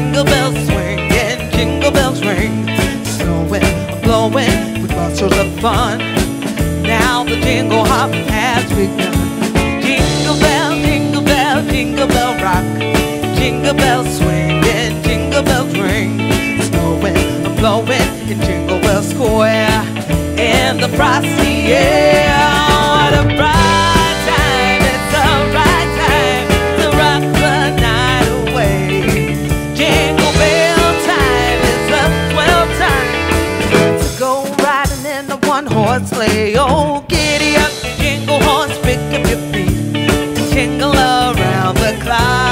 Jingle bells swing, yeah, jingle bells ring. Snowing, blowing, with bushels of fun. Now the jingle hop has begun. Jingle bell, jingle bell, jingle bell rock. Jingle bells swing, yeah, jingle bells ring. Snowing, blowing, in Jingle Bell Square. And the frosty on horseplay. Oh, giddy up, jingle horns, pick up your feet, jingle around the clock.